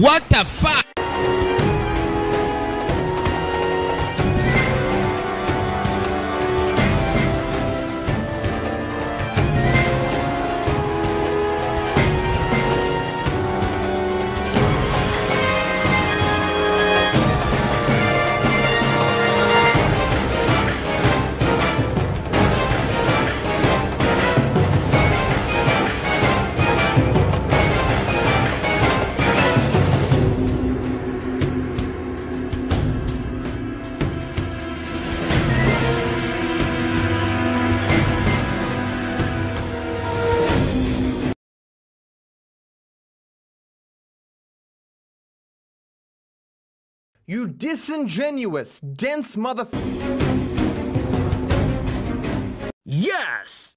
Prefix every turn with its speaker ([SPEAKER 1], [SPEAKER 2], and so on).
[SPEAKER 1] What the fuck?
[SPEAKER 2] You disingenuous, dense mother.
[SPEAKER 3] Yes!